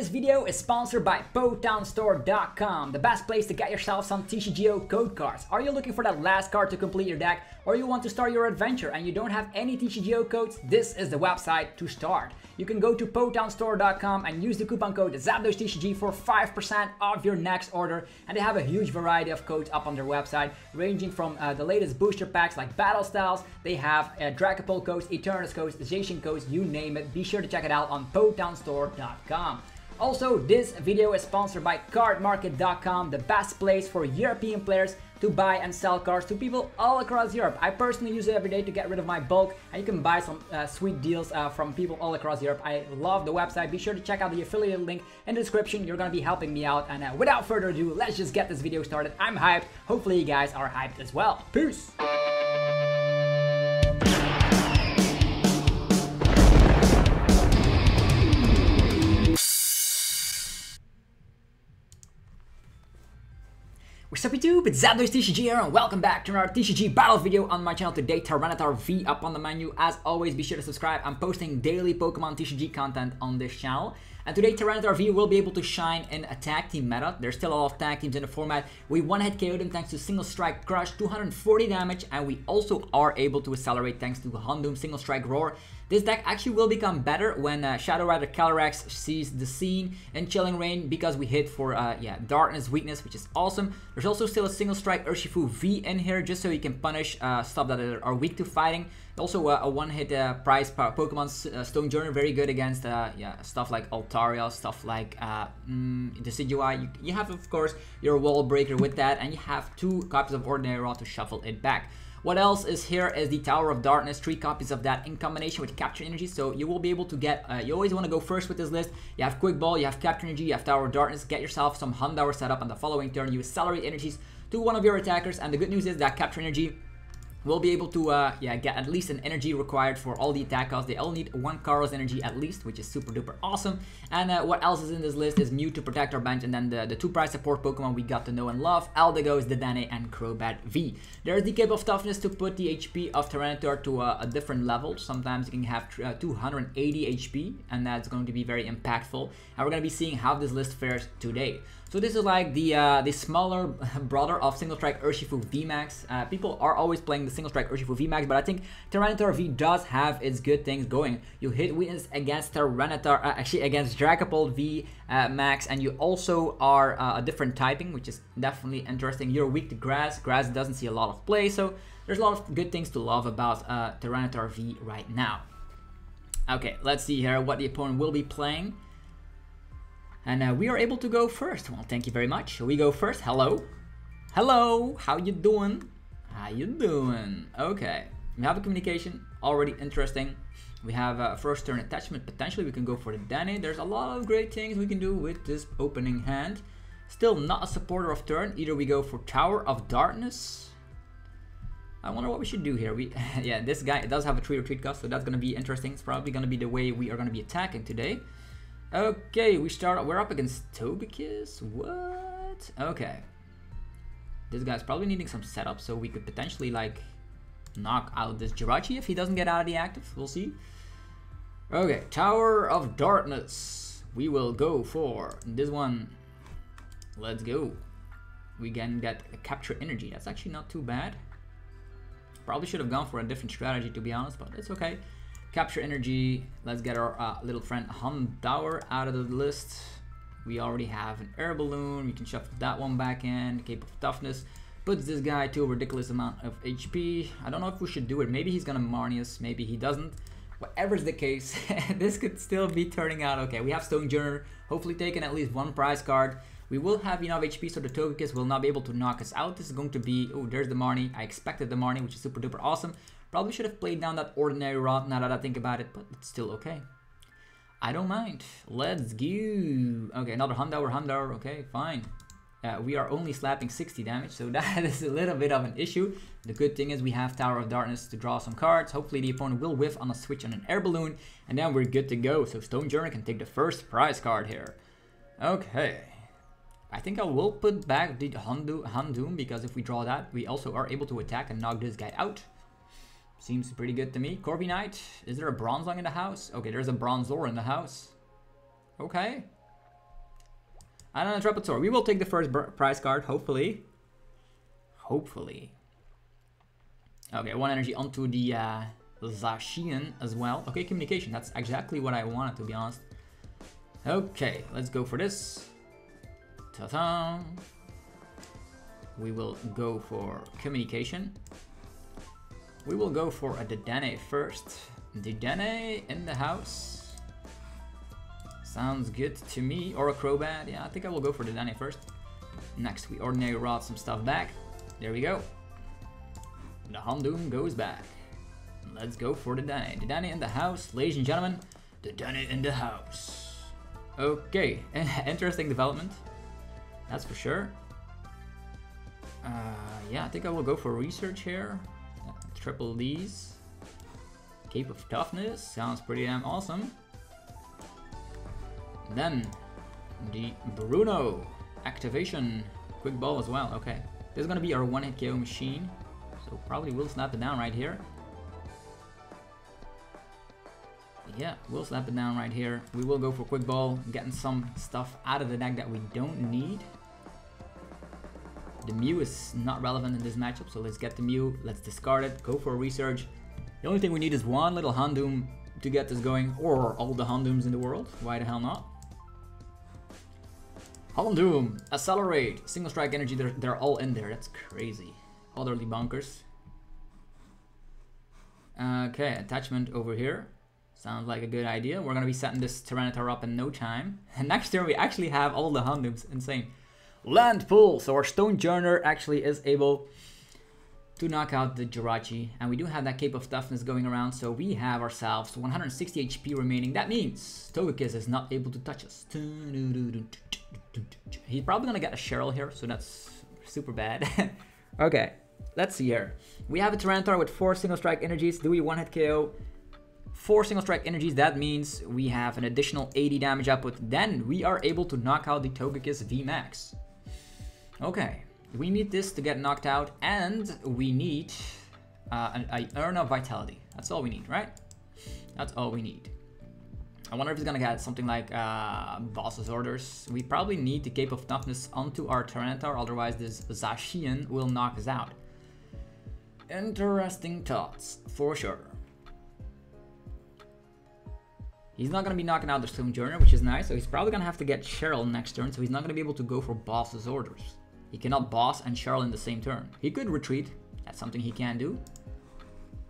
This video is sponsored by PotownStore.com, the best place to get yourself some TCGO code cards. Are you looking for that last card to complete your deck, or you want to start your adventure and you don't have any TCGO codes? This is the website to start. You can go to PotownStore.com and use the coupon code ZapdosTCG for 5% off your next order. And they have a huge variety of codes up on their website, ranging from uh, the latest booster packs like Battle Styles. They have uh, Dragapult codes, Eternatus codes, Zacian codes, you name it. Be sure to check it out on PotownStore.com. Also, this video is sponsored by cardmarket.com, the best place for European players to buy and sell cards to people all across Europe. I personally use it every day to get rid of my bulk and you can buy some uh, sweet deals uh, from people all across Europe. I love the website. Be sure to check out the affiliate link in the description. You're gonna be helping me out. And uh, without further ado, let's just get this video started. I'm hyped. Hopefully you guys are hyped as well. Peace! What's up YouTube, it's Zapdos TCG here and welcome back to another TCG battle video on my channel today, Tyranitar V up on the menu. As always, be sure to subscribe, I'm posting daily Pokemon TCG content on this channel. And today Tyranitar V will be able to shine in a tag team meta. There's still a lot of tag teams in the format. We one-hit KO'd him thanks to Single Strike Crush, 240 damage, and we also are able to accelerate thanks to Houndoom Single Strike Roar. This deck actually will become better when uh, Shadow Rider Calyrex sees the scene and Chilling Reign because we hit for uh, yeah Darkness Weakness, which is awesome. There's also still a single strike Urshifu V in here just so you can punish uh, stuff that are weak to fighting. Also uh, a one-hit uh, prize Pokemon uh, Stonjourner, very good against yeah stuff like Altaria, stuff like mm, Decidueye. You, you have of course your Wall Breaker with that, and you have two copies of Ordinary Rod to shuffle it back. What else is here is the Tower of Darkness, three copies of that in combination with Capture Energy. So you will be able to get, uh, you always want to go first with this list. You have Quick Ball, you have Capture Energy, you have Tower of Darkness. Get yourself some Houndour setup on the following turn. You accelerate energies to one of your attackers. And the good news is that Capture Energy will be able to uh, yeah get at least an energy required for all the attack costs. They all need one Karos energy at least, which is super duper awesome. And uh, what else is in this list is Mew to protect our bench, and then the, the two prize support Pokemon we got to know and love, Eldegoss, Dedenne, and Crobat V. There's the Cape of Toughness to put the HP of Tyranitar to uh, a different level. Sometimes you can have uh, 280 HP, and that's going to be very impactful. And we're going to be seeing how this list fares today. So this is like the uh, the smaller brother of Single Strike Urshifu VMAX. Uh, people are always playing the Single Strike Urshifu VMAX, but I think Tyranitar V does have its good things going. You hit weakness against Tyranitar, uh, actually against Dragapult V uh, Max, and you also are uh, a different typing, which is definitely interesting. You're weak to Grass. Grass doesn't see a lot of play, so there's a lot of good things to love about uh, Tyranitar V right now. Okay, let's see here what the opponent will be playing. And uh, we are able to go first. Well, thank you very much. We go first. Hello. Hello. How you doing? How you doing? Okay. We have a communication. Already interesting. We have a first turn attachment. Potentially we can go for Dedenne. There's a lot of great things we can do with this opening hand. Still not a supporter of turn. Either we go for Tower of Darkness. I wonder what we should do here. We, yeah, this guy does have a 3 retreat cost, so that's going to be interesting. It's probably going to be the way we are going to be attacking today. Okay, we start. We're up against Togekiss. What? Okay. This guy's probably needing some setup, so we could potentially like knock out this Jirachi if he doesn't get out of the active. We'll see. Okay, Tower of Darkness. We will go for this one. Let's go. We can get a capture energy. That's actually not too bad. Probably should have gone for a different strategy to be honest, but it's okay. Capture energy. Let's get our uh, little friend Houndour out of the list. We already have an air balloon. We can shuffle that one back in. Cape of toughness. Puts this guy to a ridiculous amount of HP. I don't know if we should do it. Maybe he's gonna Marnius. Maybe he doesn't. Whatever's the case, this could still be turning out okay. We have Stonjourner, hopefully taking at least one prize card. We will have enough HP so the Togekiss will not be able to knock us out. This is going to be, oh, there's the Marnie. I expected the Marnie, which is super duper awesome. Probably should have played down that ordinary rod now that I think about it, but it's still okay. I don't mind. Let's go. Okay, another Houndour, Houndour. Okay, fine. Uh, we are only slapping 60 damage, so that is a little bit of an issue. The good thing is we have Tower of Darkness to draw some cards. Hopefully the opponent will whiff on a switch on an air balloon, and then we're good to go. So Stonjourner can take the first prize card here. Okay. I think I will put back the Houndoom, because if we draw that, we also are able to attack and knock this guy out. Seems pretty good to me. Corviknight, is there a Bronzong in the house? Okay, there's a Bronzor in the house. Okay. And an Intrepid We will take the first prize card, hopefully. Hopefully. Okay, one energy onto the uh, Zacian as well. Okay, communication. That's exactly what I wanted, to be honest. Okay, let's go for this. Ta-ta! We will go for communication. We will go for a Dedenne first. Dedenne in the house. Sounds good to me. Or a Crobat. Yeah, I think I will go for Dedenne first. Next, we ordinary rod some stuff back. There we go. The Houndoom goes back. Let's go for Dedenne. The in the house, ladies and gentlemen. Dedenne in the house. Okay, interesting development. That's for sure. Uh, yeah, I think I will go for research here. Triple D's. Cape of Toughness sounds pretty damn awesome. then the Bruno activation. Quick ball as well, okay. This is gonna be our one hit KO machine. So probably will snap it down right here. Yeah, we'll slap it down right here. We will go for quick ball, getting some stuff out of the deck that we don't need. The Mew is not relevant in this matchup, so let's get the Mew, let's discard it, go for research. The only thing we need is one little Houndoom to get this going, or all the Houndooms in the world, why the hell not? Houndoom, Accelerate, Single Strike Energy, they're, they're all in there, that's crazy. Otherly bonkers. Okay, attachment over here. Sounds like a good idea. We're gonna be setting this Tyranitar up in no time. And next turn we actually have all the Houndooms. Insane. Land pull. So our Stonjourner actually is able to knock out the Jirachi. And we do have that Cape of Toughness going around. So we have ourselves 160 HP remaining. That means Togekiss is not able to touch us. He's probably gonna get a Cheryl here. So that's super bad. okay, let's see here. We have a Tyranitar with 4 single strike energies. Do we one-hit KO? Four single strike energies, that means we have an additional 80 damage output. Then we are able to knock out the Togekiss VMAX. Okay, we need this to get knocked out and we need uh, an, an Urn of Vitality. That's all we need, right? That's all we need. I wonder if he's gonna get something like uh, Boss's Orders. We probably need the Cape of Toughness onto our Tyranitar, otherwise this Zacian will knock us out. Interesting thoughts, for sure. He's not to be knocking out the Stonjourner, which is nice. So he's probably to have to get Cheryl next turn. So he's not to be able to go for boss's orders. He cannot boss and Cheryl in the same turn. He could retreat. That's something he can do.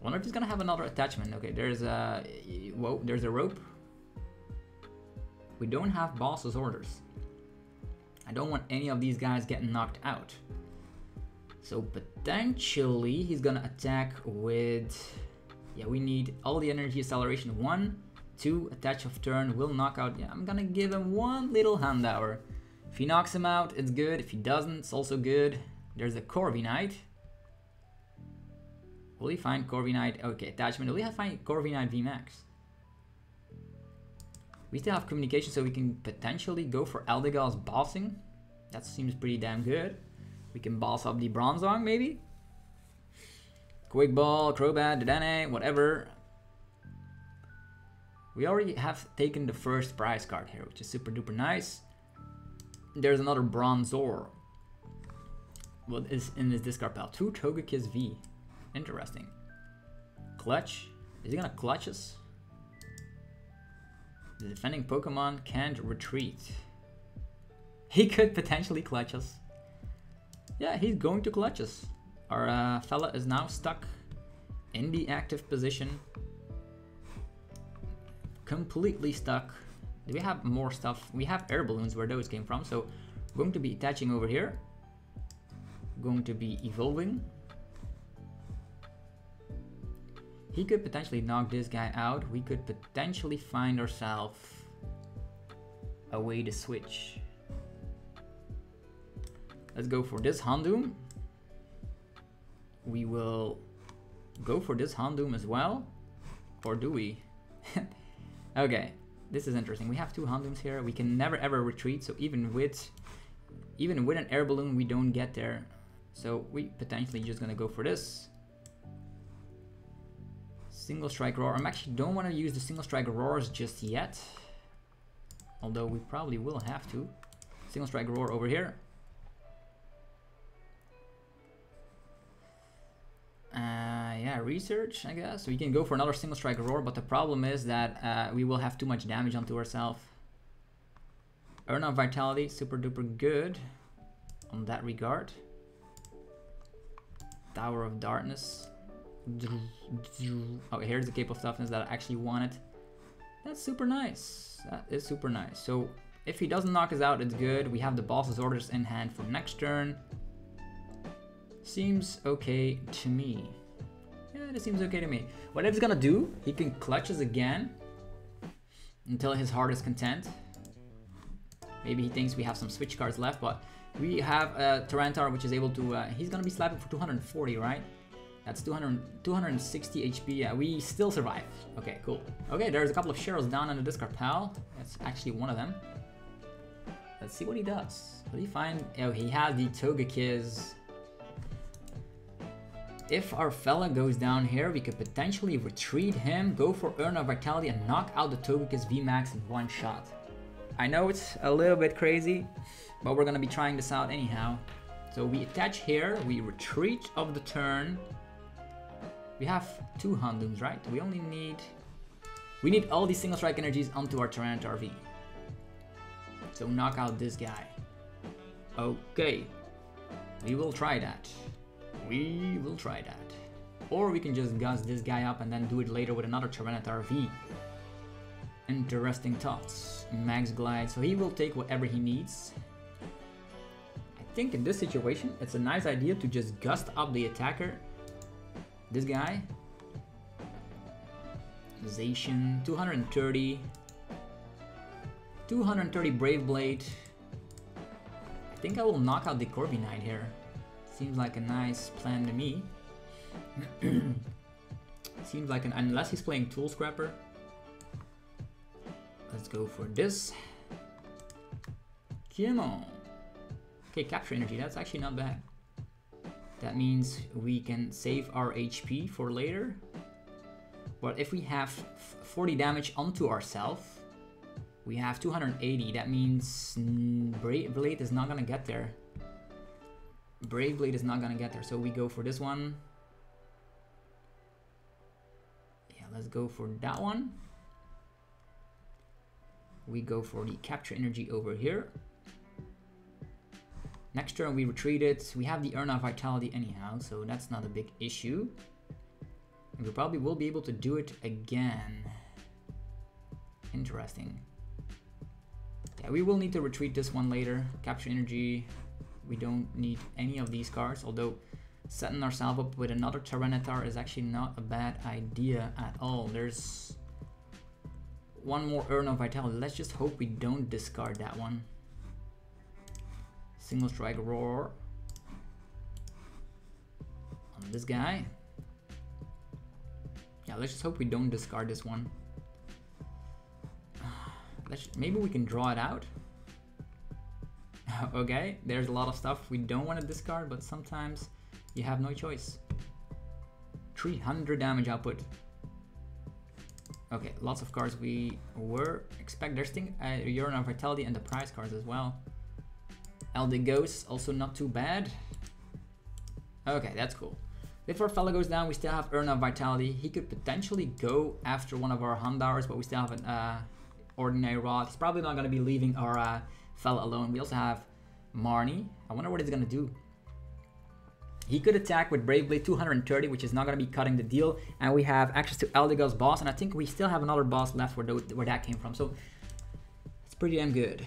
I wonder if he's to have another attachment. Okay, there's a... Whoa, there's a rope. We don't have boss's orders. I don't want any of these guys getting knocked out. So potentially he's gonna attack with... Yeah, we need all the energy acceleration. One, two, attach of turn will knock out. Yeah, I'm gonna give him one little Houndour. If he knocks him out, it's good. If he doesn't, it's also good. There's a Corviknight. Will he find Corviknight? Okay, attachment. Will he find Corviknight VMAX? We still have communication, so we can potentially go for Eldegoss bossing. That seems pretty damn good. We can boss up the Bronzong, maybe? Quick Ball, Crobat, Dedenne, whatever. We already have taken the first prize card here, which is super duper nice. There's another Bronzor. What is in this discard pile? Two Togekiss V. Interesting. Clutch. Is he gonna clutch us? The defending Pokemon can't retreat. He could potentially clutch us. Yeah, he's going to clutch us. Our uh, fella is now stuck in the active position completely stuck. We have more stuff? We have air balloons where those came from. So going to be attaching over here. Going to be evolving. He could potentially knock this guy out. We could potentially find ourselves a way to switch. Let's go for this Houndoom. We will go for this Houndoom as well. Or do we? Okay, this is interesting. We have two Houndooms here. We can never ever retreat, so even with even with an air balloon, we don't get there. So we potentially just gonna go for this. Single strike roar. I'm actually don't want to use the single strike roars just yet. Although we probably will have to. Single strike roar over here. Uh, yeah, research, I guess. We can go for another single strike roar, but the problem is that uh, we will have too much damage onto ourselves. Urn of Vitality, super duper good on that regard. Tower of Darkness. Oh, here's the Cape of Toughness that I actually wanted. That's super nice. That is super nice. So if he doesn't knock us out, it's good. We have the boss's orders in hand for next turn. Seems okay to me. Yeah, it seems okay to me. What he's gonna do, he can clutch us again until his heart is content. Maybe he thinks we have some switch cards left, but we have a Tyranitar which is able to, uh, he's gonna be slapping for 240, right? That's 200, 260 HP. Yeah, we still survive. Okay, cool. Okay, there's a couple of Cheryls down in the discard pile. That's actually one of them. Let's see what he does. Will he find... Oh, he has the Togekiss. If our fella goes down here, we could potentially retreat him, go for Urn of Vitality, and knock out the Togekiss VMAX in one shot. I know it's a little bit crazy, but we're gonna be trying this out anyhow. So we attach here, we retreat of the turn. We have two Houndooms, right? We only need... We need all these single strike energies onto our Tyranitar V. So knock out this guy. Okay. We will try that. We will try that. Or we can just gust this guy up and then do it later with another Tyranitar V. Interesting thoughts. Max Glide, so he will take whatever he needs. I think in this situation, it's a nice idea to just gust up the attacker. This guy. Zacian, 230. 230 Brave Blade. I think I will knock out the Corviknight here. Seems like a nice plan to me. Seems like an, unless he's playing Tool Scrapper. Let's go for this. Come on. Okay, capture energy, that's actually not bad. That means we can save our HP for later. But if we have 40 damage onto ourselves, we have 280. That means Blade is not gonna get there. Brave Blade is not gonna get there. So we go for this one. Yeah, let's go for that one. We go for the capture energy over here. Next turn we retreat it. We have the Urn of Vitality anyhow, so that's not a big issue. And we probably will be able to do it again. Interesting. Yeah, we will need to retreat this one later. Capture energy. We don't need any of these cards, although setting ourselves up with another Tyranitar is actually not a bad idea at all. There's one more Urn of Vitality. Let's just hope we don't discard that one. Single Strike Roar on this guy. Yeah, let's just hope we don't discard this one. Let's, maybe we can draw it out. okay, there's a lot of stuff we don't want to discard, but sometimes you have no choice. 300 damage output. Okay, lots of cards we were expect. There's thing, uh, of Vitality and the prize cards as well. Eldegoss, also not too bad. Okay, that's cool. Our fella goes down, we still have Urn of Vitality. He could potentially go after one of our Houndours, but we still have an uh, Ordinary Rod. He's probably not going to be leaving our uh, fella alone. We also have Marnie. I wonder what he's going to do. He could attack with Brave Blade 230, which is not going to be cutting the deal. And we have access to Eldegoss boss, and I think we still have another boss left where, where that came from. So it's pretty damn good.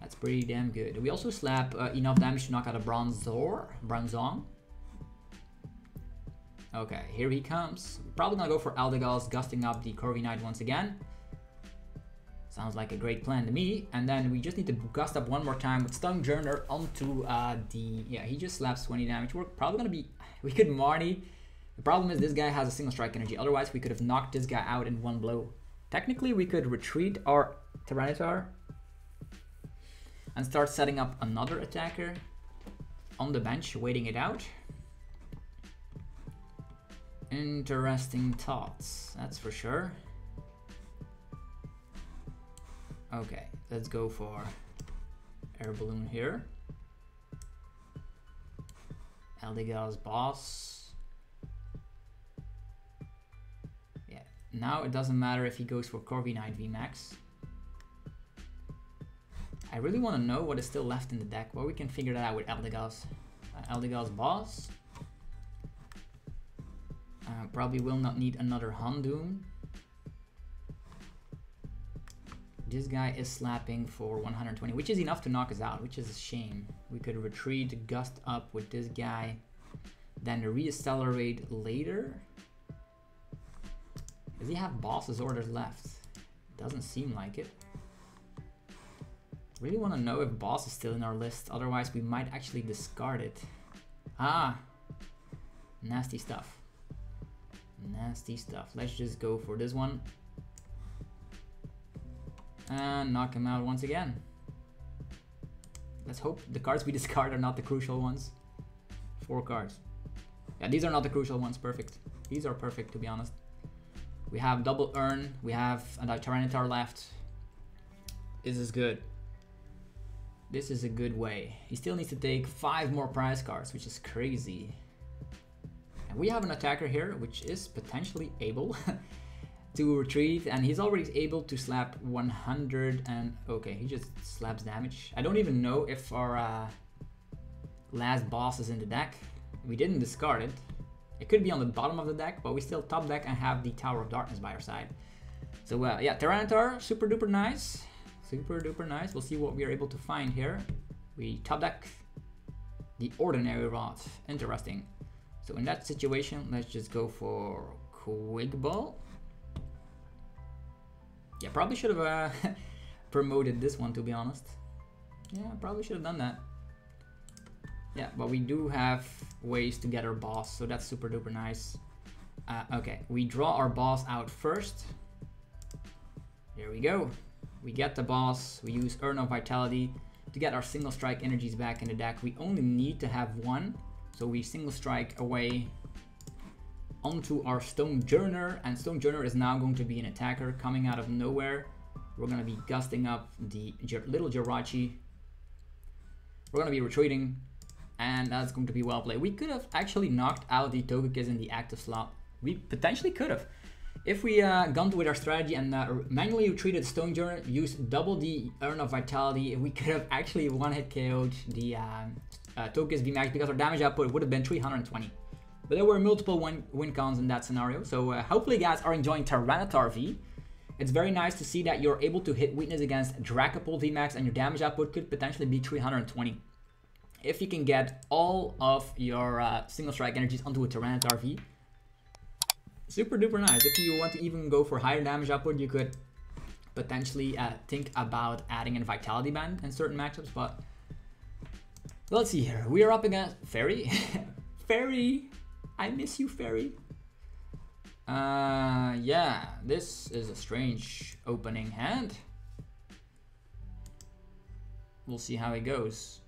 That's pretty damn good. We also slap uh, enough damage to knock out a Bronzor, Bronzong. Okay, here he comes. Probably gonna go for Eldegoss, gusting up the Corviknight once again. Sounds like a great plan to me. And then we just need to gust up one more time with Stonjourner onto uh, the... Yeah, he just slaps 20 damage. We're probably gonna be... We could Marnie. The problem is this guy has a single strike energy. Otherwise, we could have knocked this guy out in one blow. Technically, we could retreat our Tyranitar and start setting up another attacker on the bench, waiting it out. Interesting thoughts, that's for sure. Okay, let's go for air balloon here. Eldegoss boss. Yeah, now it doesn't matter if he goes for Corviknight VMAX. I really want to know what is still left in the deck. Well, we can figure that out with Eldegoss. Uh, Eldegoss boss. Uh, probably will not need another Houndoom. This guy is slapping for 120, which is enough to knock us out, which is a shame. We could retreat, gust up with this guy, then re-accelerate later. Does he have boss's orders left? Doesn't seem like it. Really want to know if boss is still in our list, otherwise we might actually discard it. Ah, nasty stuff. Nasty stuff. Let's just go for this one and knock him out once again. Let's hope the cards we discard are not the crucial ones. Four cards. Yeah, these are not the crucial ones. Perfect. These are perfect, to be honest. We have double urn. We have a Tyranitar left. This is good. This is a good way. He still needs to take five more prize cards, which is crazy. And we have an attacker here, which is potentially able to retreat and he's already able to slap 100 and okay he just slaps damage. I don't even know if our uh, last boss is in the deck. We didn't discard it. It could be on the bottom of the deck but we still top deck and have the Tower of Darkness by our side. So uh, yeah Tyranitar super duper nice. Super duper nice. We'll see what we are able to find here. We top deck the Ordinary Rod interesting. So in that situation let's just go for Quick Ball yeah, probably should have uh, promoted this one to be honest. Yeah, probably should have done that. Yeah, but we do have ways to get our boss, so that's super duper nice. Uh, okay, we draw our boss out first. There we go. We get the boss, we use Urn of Vitality to get our single strike energies back in the deck. We only need to have one, so we single strike away onto our Stonjourner, and Stonjourner is now going to be an attacker coming out of nowhere. We're going to be gusting up the little Jirachi. We're going to be retreating, and that's going to be well played. We could have actually knocked out the Togekiss in the active slot. We potentially could have. If we uh, gunned with our strategy and uh, manually retreated Stonjourner, used double the Urn of Vitality, we could have actually one-hit KO'd the uh, uh, Togekiss VMAX because our damage output would have been 320. But there were multiple win, win cons in that scenario. So uh, hopefully you guys are enjoying Tyranitar V. It's very nice to see that you're able to hit weakness against Dragapult VMAX and your damage output could potentially be 320. If you can get all of your uh, single strike energies onto a Tyranitar V, super duper nice. If you want to even go for higher damage output, you could potentially uh, think about adding a Vitality Band in certain matchups, but let's see here. We are up against Fairy. Fairy I miss you, fairy. Uh, yeah, this is a strange opening hand. We'll see how it goes.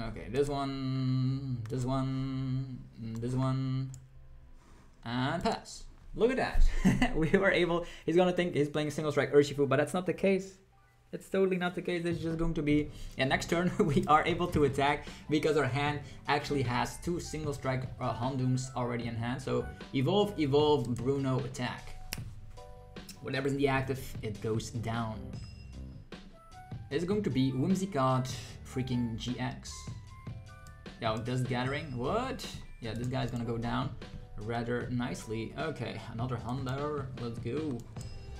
Okay, this one, this one, this one, and pass. Look at that. we were able, he's gonna think he's playing single strike Urshifu, but that's not the case. It's totally not the case. It's just going to be, yeah, next turn we are able to attack because our hand actually has two single strike uh, Houndooms already in hand. So evolve, evolve, Bruno, attack. Whatever's in the active, it goes down. It's going to be Whimsicott freaking GX. Yo, Dust Gathering, what? Yeah, this guy's gonna go down rather nicely. Okay, another Houndour, let's go.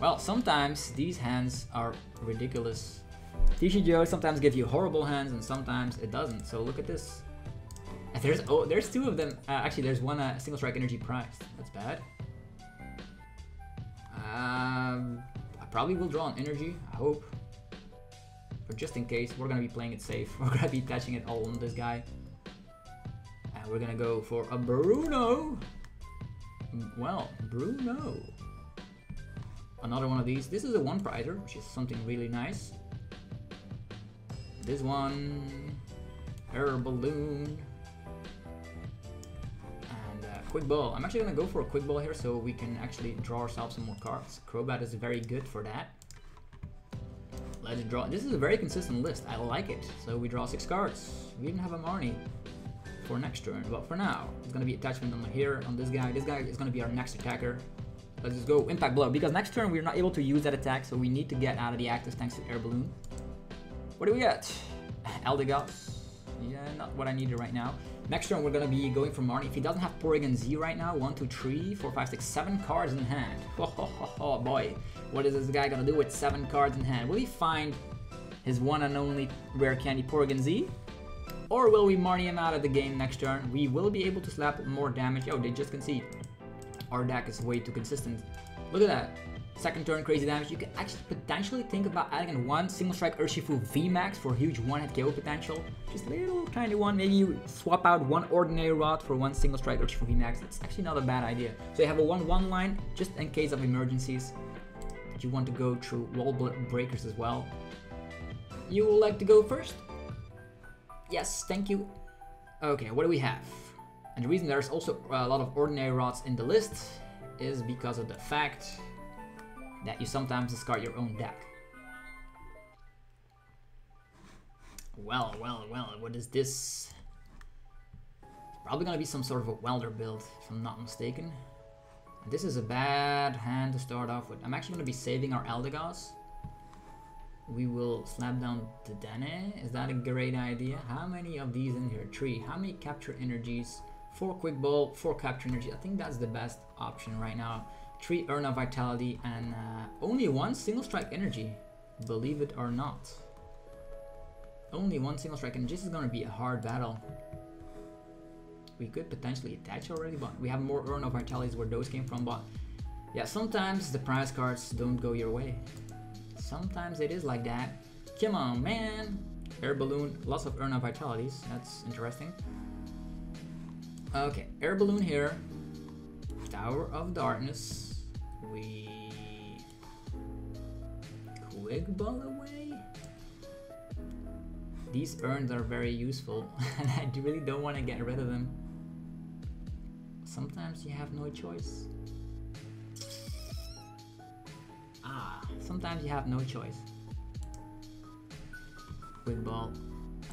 Well, sometimes these hands are ridiculous. TCGO sometimes give you horrible hands and sometimes it doesn't. So look at this. There's oh, there's two of them. Uh, actually, there's one uh, single strike energy price. That's bad. Um, I probably will draw an energy. I hope. But just in case, we're gonna be playing it safe. We're gonna be attaching it all on this guy. And we're gonna go for a Bruno. Well, Bruno another one of these. This is a one prizer, which is something really nice. This one, air balloon, and uh, quick ball. I'm actually gonna go for a quick ball here so we can actually draw ourselves some more cards. Crobat is very good for that. let's draw. This is a very consistent list. I like it. So we draw six cards. We didn't have a Marnie for next turn, but for now, it's gonna be attachment on here on this guy. This guy is gonna be our next attacker. Let's just go impact blow because next turn we're not able to use that attack, so we need to get out of the active thanks to air balloon. What do we get? Eldegoss. Yeah, not what I needed right now. Next turn, we're gonna be going for Marnie. If he doesn't have Porygon Z right now, one, two, three, four, five, six, seven cards in hand. Oh, oh, oh, boy. What is this guy gonna do with seven cards in hand? Will he find his one and only rare candy Porygon Z? Or will we Marnie him out of the game next turn? We will be able to slap more damage. Oh, they just concede. Our deck is way too consistent. Look at that. Second turn crazy damage, you can actually potentially think about adding one single strike Urshifu VMAX for huge one hit KO potential. Just little tiny one. Maybe you swap out one ordinary rod for one single strike Urshifu VMAX. That's actually not a bad idea. So you have a 1-1 line just in case of emergencies you want to go through wall breakers as well. You would like to go first? Yes, thank you. Okay, what do we have? And the reason there's also a lot of ordinary rods in the list is because of the fact that you sometimes discard your own deck. Well, well, well, what is this? Probably gonna be some sort of a welder build, if I'm not mistaken. This is a bad hand to start off with. I'm actually gonna be saving our Eldegoss. We will slap down the Dene. Is that a great idea? How many of these in here? Three. How many capture energies? Four quick ball, four capture energy. I think that's the best option right now. 3 Urn of Vitality, and uh, only one single strike energy, believe it or not. Only one single strike, and this is gonna be a hard battle. We could potentially attach already, but we have more Urn of Vitalities where those came from, but yeah, sometimes the prize cards don't go your way. Sometimes it is like that. Come on, man! Air Balloon, lots of Urn of Vitalities, that's interesting. Okay, Air Balloon here. Tower of Darkness we quick ball away? These urns are very useful and I really don't want to get rid of them. Sometimes you have no choice. Ah, sometimes you have no choice. Quick ball,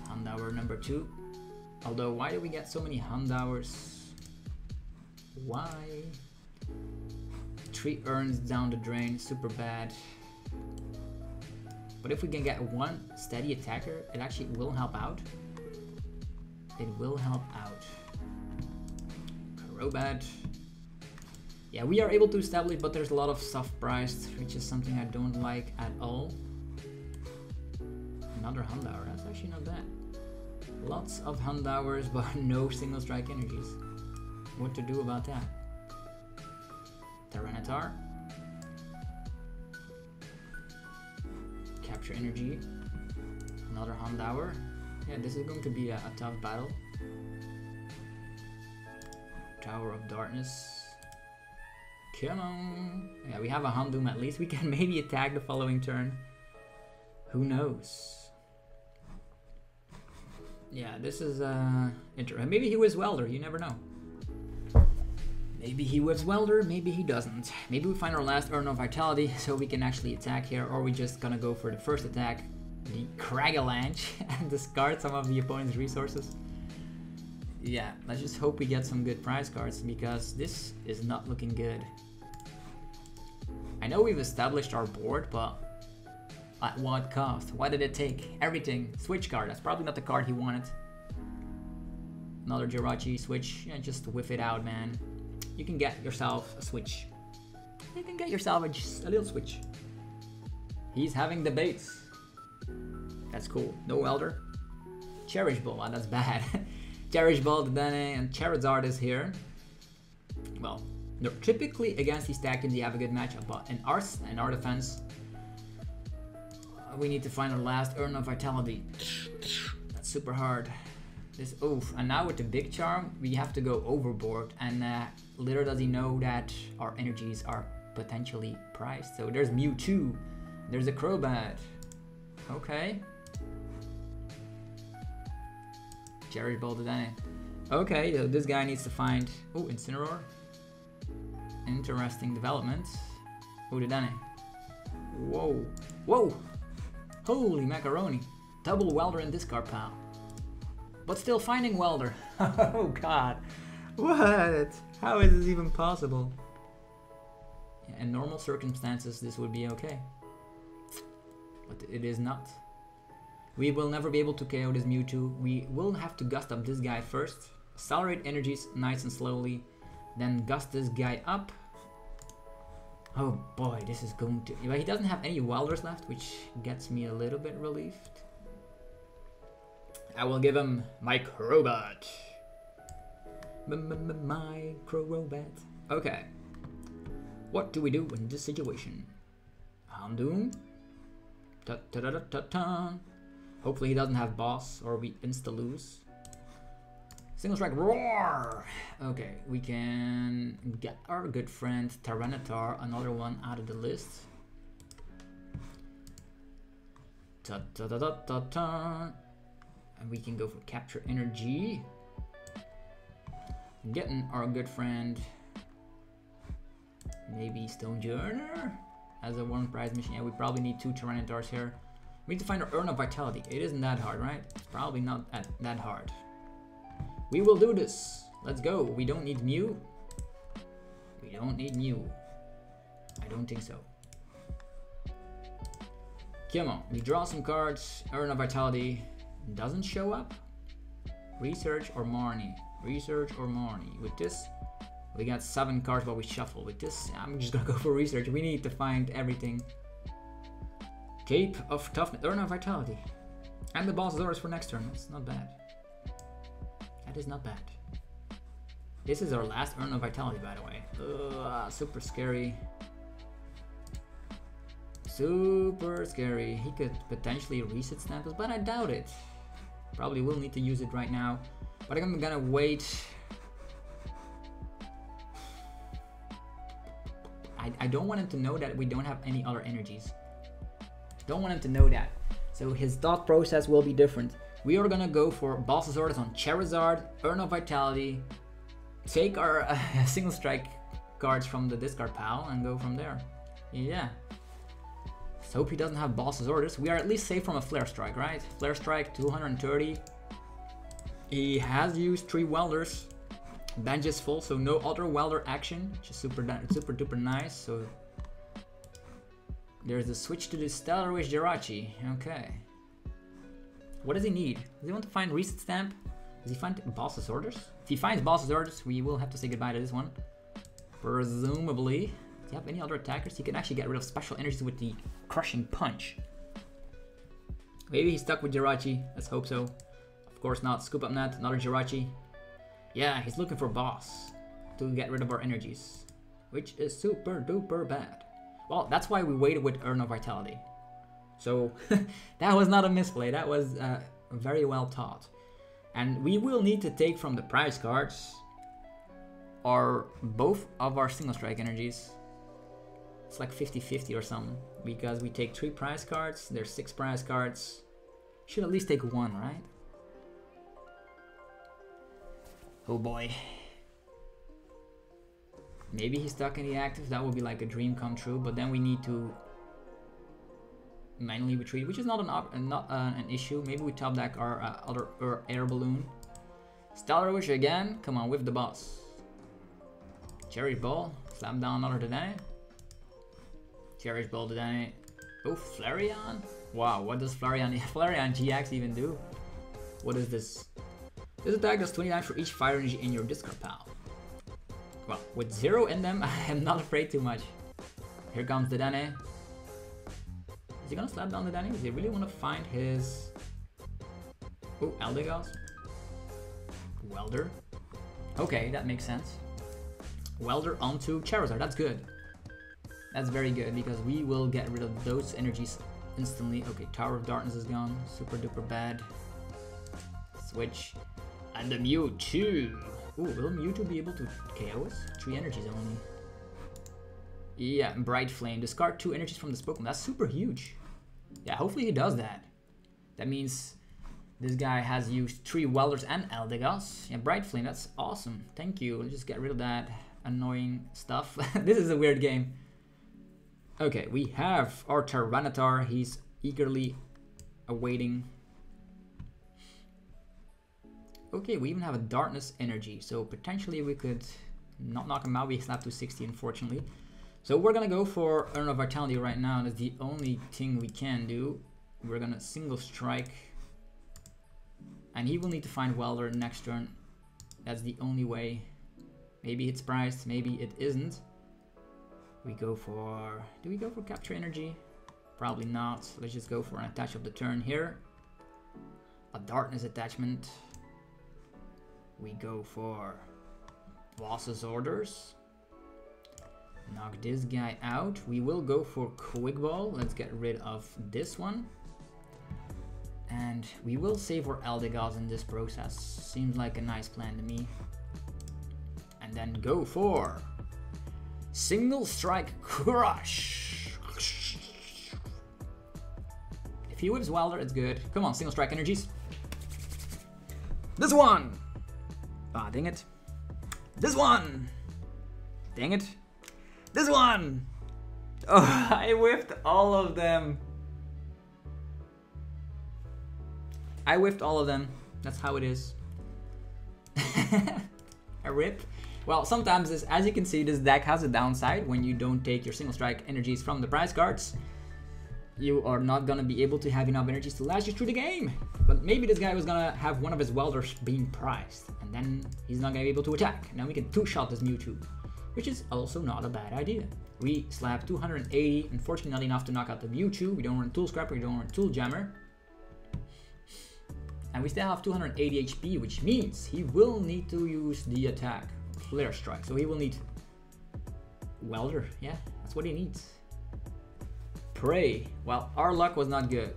Houndour number two. Although, why do we get so many Houndours? Why? Three urns down the drain, super bad. But if we can get one steady attacker, it actually will help out. It will help out. Crobat. Yeah, we are able to establish, but there's a lot of soft priced, which is something I don't like at all. Another Houndour, that's actually not bad. Lots of Houndours, but no single strike energies. What to do about that? Tyranitar. Capture energy. Another Houndour. Yeah, this is going to be a, a tough battle. Tower of Darkness. Come on. Yeah, we have a Houndoom at least. We can maybe attack the following turn. Who knows? Yeah, this is uh, interesting. Maybe he was Welder. You never know. Maybe he whips Welder, maybe he doesn't. Maybe we find our last Urn of Vitality so we can actually attack here, or we just gonna go for the first attack, the Cragalanche, and discard some of the opponent's resources. Yeah, let's just hope we get some good prize cards, because this is not looking good. I know we've established our board, but at what cost? Why did it take? Everything. Switch card, that's probably not the card he wanted. Another Jirachi switch, yeah, just whiff it out, man you can get yourself a switch. You can get yourself a, a little switch. He's having debates. That's cool. No Elder. Cherish Ball, oh, that's bad. Cherish Ball, Dene, eh, and Charizard is here. Well, they're typically against these tag teams, you have a good matchup, but in our, in our defense, we need to find our last Urn of Vitality. That's super hard. This oof, and now with the big charm, we have to go overboard. And uh, little does he know that our energies are potentially priced. So there's Mewtwo, there's a Crobat. Okay. Jerry Baldadane. Okay, so this guy needs to find. Oh, Incineroar. Interesting development. Dene. Whoa. Whoa! Holy macaroni. Double welder in discard pile. But still finding welder. oh god. What? How is this even possible? Yeah, in normal circumstances this would be okay. But it is not. We will never be able to KO this Mewtwo. We will have to gust up this guy first. Accelerate energies nice and slowly. Then gust this guy up. Oh boy, this is going to... But he doesn't have any welders left, which gets me a little bit relieved. I will give him Micro Robot. Micro Robot. Okay. What do we do in this situation? Houndoom. Ta ta ta. Hopefully he doesn't have boss or we insta lose. Single strike roar! Okay, we can get our good friend Tyranitar, another one out of the list. Ta ta ta ta ta ta. And we can go for capture energy. Getting our good friend maybe Stonjourner as a one prize mission. Yeah, we probably need two Tyranitars here. We need to find our Urn of Vitality. It isn't that hard, right? It's probably not that hard. We will do this. Let's go. We don't need Mew. We don't need Mew. I don't think so. Come on. We draw some cards. Urn of Vitality doesn't show up. Research or Marnie. Research or Marnie. With this, we got seven cards but we shuffle. With this, I'm just gonna go for research. We need to find everything. Cape of Toughness. Urn of Vitality. And the boss orders for next turn. That's not bad. That is not bad. This is our last Urn of Vitality, by the way. Ugh, super scary. Super scary. He could potentially reset Snapples, but I doubt it. Probably will need to use it right now. But I'm gonna wait. I, I don't want him to know that we don't have any other energies. Don't want him to know that. So his thought process will be different. We are gonna go for Boss's Orders on Charizard, Urn of Vitality, take our uh, single strike cards from the discard pile and go from there. Yeah. Let's hope he doesn't have Boss's Orders. We are at least safe from a Flare Strike, right? Flare Strike, 230. He has used three Welders. Bench is full, so no other Welder action, which is super, super duper nice. So there's a switch to the Stellar Wish Jirachi. Okay. What does he need? Does he want to find Reset Stamp? Does he find Boss's Orders? If he finds Boss's Orders, we will have to say goodbye to this one. Presumably. Does he have any other attackers? He can actually get rid of special energies with the Crushing Punch. Maybe he's stuck with Jirachi. Let's hope so. Of course not. Scoop up net, another Jirachi. Yeah, he's looking for boss to get rid of our energies. Which is super duper bad. Well, that's why we waited with Urn of Vitality. So that was not a misplay, that was uh, very well taught. And we will need to take from the prize cards or both of our single strike energies. It's like 50-50 or something because we take three prize cards, there's six prize cards. Should at least take one, right? Oh boy. Maybe he's stuck in the active, that would be like a dream come true, but then we need to manually retreat, which is not an op not uh, an issue. Maybe we top deck our uh, other our air balloon. Stellar Wish again. Come on, with the boss. Cherry Ball. Slam down another Dedenne. Cherry Ball Dedenne. Oh, Flareon. Wow, what does Flareon, Flareon GX even do? What is this? This attack does 29 for each fire energy in your discard pile. Well, with zero in them, I am not afraid too much. Here comes the He gonna slap down Dedenne? Does he really want to find his... Oh, Eldegoss? Welder? Okay, that makes sense. Welder onto Charizard, that's good. That's very good because we will get rid of those energies instantly. Okay, Tower of Darkness is gone. Super duper bad. Switch. And the Mewtwo. Ooh, will Mewtwo be able to KO us? Three energies only. Yeah, Bright Flame. Discard two energies from this Pokemon. That's super huge. Yeah, hopefully he does that. That means this guy has used three welders and Eldegoss. Yeah, Bright Flame, that's awesome. Thank you. Let's just get rid of that annoying stuff. this is a weird game. Okay, we have our Tyranitar. He's eagerly awaiting. Okay, we even have a darkness energy, so potentially we could not knock him out. We slap to 60, unfortunately. So we're gonna go for Urn of Vitality right now. That's the only thing we can do. We're gonna single strike. And he will need to find Welder next turn. That's the only way. Maybe it's prized, maybe it isn't. We go for... Do we go for Capture Energy? Probably not. Let's just go for an attach of the turn here. A Darkness attachment. We go for Boss's Orders. Knock this guy out. We will go for Quick Ball. Let's get rid of this one. And we will save our Eldegoss in this process. Seems like a nice plan to me. And then go for Single Strike Crush. If he whips Welder, it's good. Come on, Single Strike Energies. This one! Ah, dang it. This one! Dang it. This one! Oh, I whiffed all of them. I whiffed all of them. That's how it is. a rip. Well, sometimes this, as you can see, this deck has a downside when you don't take your single strike energies from the prize cards. You are not gonna be able to have enough energies to last you through the game. But maybe this guy was gonna have one of his welders being prized, and then he's not gonna be able to attack. Now we can two-shot this Mewtwo which is also not a bad idea. We slap 280, unfortunately not enough to knock out the Mewtwo. We don't run Tool Scrapper, we don't run Tool Jammer. And we still have 280 HP, which means he will need to use the attack, Flare Strike. So he will need Welder, yeah, that's what he needs. Pray. Well, our luck was not good.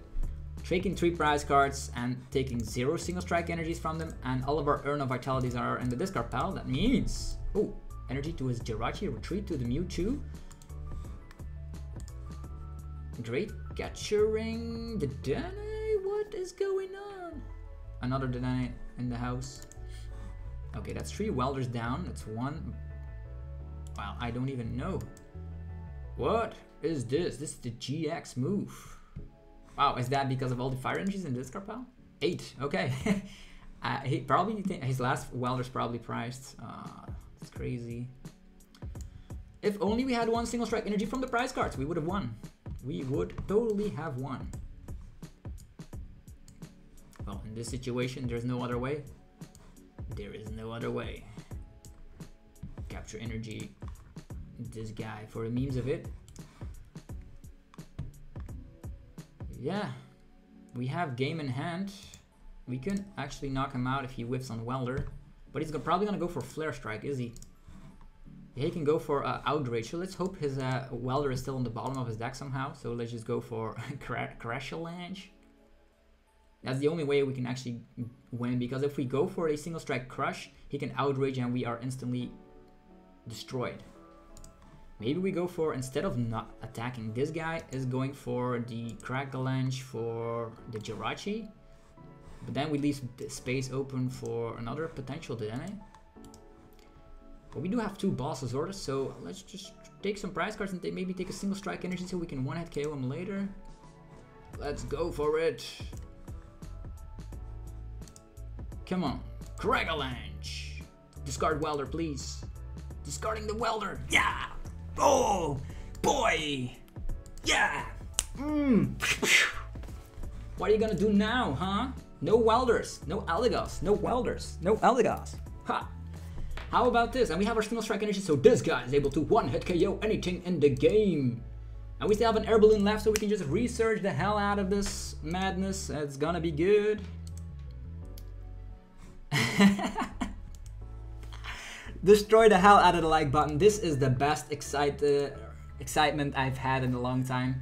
Taking 3 prize cards and taking 0 single strike energies from them, and all of our Urn of Vitalities are in the discard pile. That means... Oh, Energy to his Jirachi, retreat to the Mewtwo. Great capturing the Dene. What is going on? Another Dene in the house. Okay, that's three welders down. That's one. Wow, I don't even know. What is this? This is the GX move. Wow, is that because of all the fire energies in this card pile? Eight, okay. uh, he probably his last welder's probably prized. Uh, that's crazy. If only we had one single strike energy from the prize cards, we would have won. We would totally have won. Well, in this situation, there's no other way. There is no other way. Capture energy. This guy for the memes of it. Yeah, we have game in hand. We can actually knock him out if he whiffs on Welder. But he's probably gonna go for Flare Strike, is he? he can go for uh, Outrage. So let's hope his uh, Welder is still on the bottom of his deck somehow. So let's just go for Cragalanche. That's the only way we can actually win because if we go for a single strike crush, he can outrage and we are instantly destroyed. Maybe we go for, instead of not attacking this guy, is going for the Cragalanche for the Jirachi. But then we leave space open for another potential Dene. But we do have two bosses orders, so let's just take some prize cards and they maybe take a single strike energy so we can one-hit KO him later. Let's go for it. Come on. Cragalanche. Discard Welder, please. Discarding the Welder. Yeah. Oh, boy. Yeah. Mm. what are you gonna do now, huh? No welders, no Eldegoss, no welders, no Eldegoss. Ha! How about this? And we have our single strike energy, so this guy is able to one-hit KO anything in the game. And we still have an air balloon left, so we can just research the hell out of this madness. It's gonna be good. Destroy the hell out of the like button. This is the best excite uh, excitement I've had in a long time.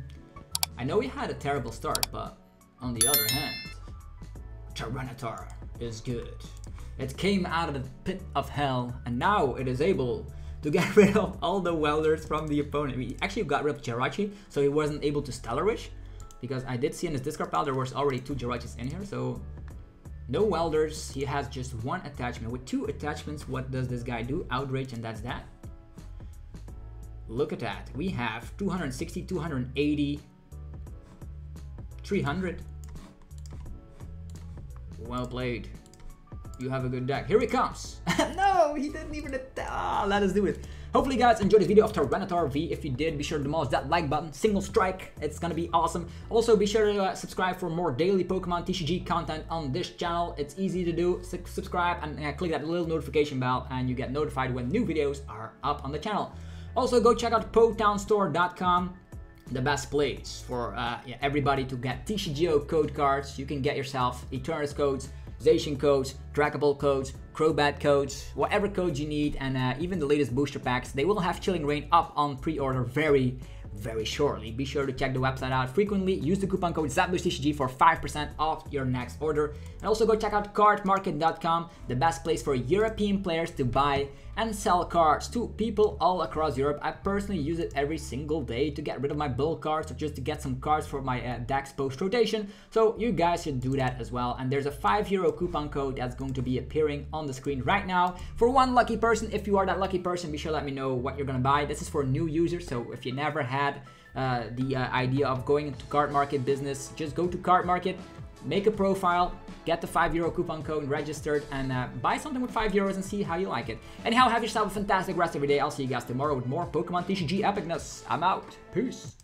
I know we had a terrible start, but on the other hand, Tyranitar is good. It came out of the pit of hell, and now it is able to get rid of all the welders from the opponent. We actually got rid of Jirachi, so he wasn't able to Stellar Wish, because I did see in his discard pile there was already two Jirachis in here, so no welders. He has just one attachment. With two attachments, what does this guy do? Outrage, and that's that. Look at that. We have 260, 280, 300. Well played. You have a good deck. Here he comes. no, he didn't even... Ah, let us do it. Hopefully you guys enjoyed this video of Tyranitar V. If you did, be sure to demolish that like button. Single strike. It's gonna be awesome. Also, be sure to uh, subscribe for more daily Pokemon TCG content on this channel. It's easy to do. S subscribe and uh, click that little notification bell and you get notified when new videos are up on the channel. Also, go check out PotownStore.com the best place for uh, everybody to get TCGO code cards. You can get yourself Eternatus codes, Zacian codes, Dragapult codes, Crobat codes, whatever codes you need, and uh, even the latest booster packs. They will have Chilling Reign up on pre-order very, very shortly. Be sure to check the website out frequently. Use the coupon code ZapdosTCG for 5% off your next order. And also go check out cardmarket.com, the best place for European players to buy and sell cards to people all across Europe. I personally use it every single day to get rid of my bulk cards or just to get some cards for my uh, Dex post rotation. So you guys should do that as well. And there's a 5 euro coupon code that's going to be appearing on the screen right now for one lucky person. If you are that lucky person, be sure to let me know what you're gonna buy. This is for new users, so if you never had uh, the uh, idea of going into card market business, just go to card market, make a profile, get the 5 euro coupon code registered, and uh, buy something with 5 euros and see how you like it. Anyhow, have yourself a fantastic rest of your day. I'll see you guys tomorrow with more Pokemon TCG epicness. I'm out. Peace.